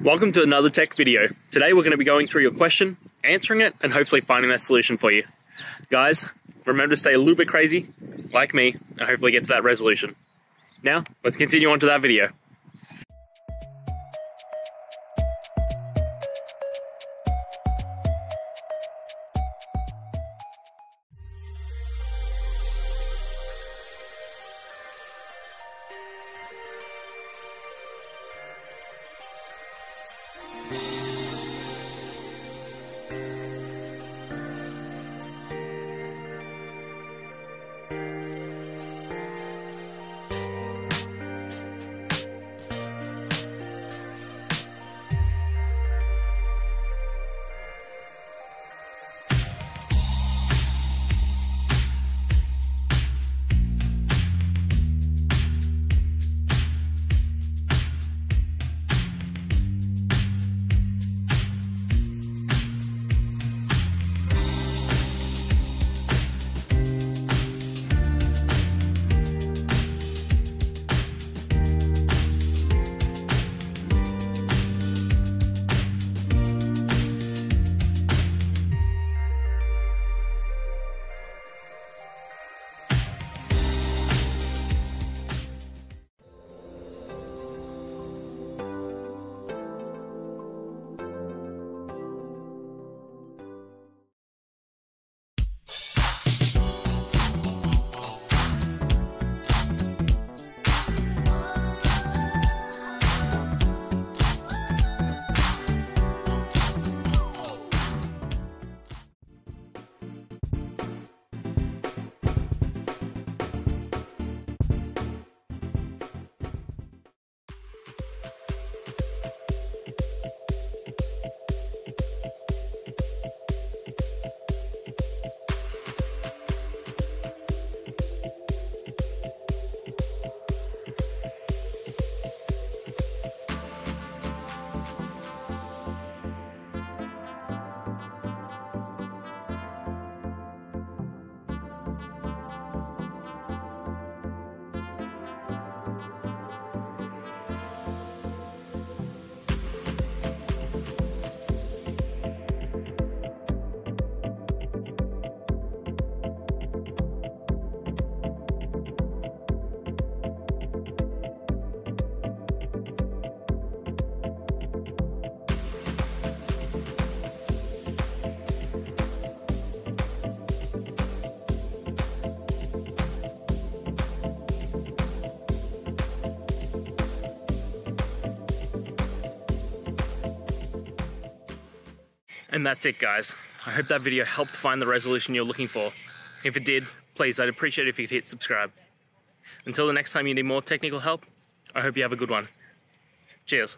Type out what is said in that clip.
Welcome to another tech video. Today we're going to be going through your question, answering it, and hopefully finding that solution for you. Guys, remember to stay a little bit crazy, like me, and hopefully get to that resolution. Now, let's continue on to that video. And that's it, guys. I hope that video helped find the resolution you're looking for. If it did, please, I'd appreciate it if you could hit subscribe. Until the next time you need more technical help, I hope you have a good one. Cheers.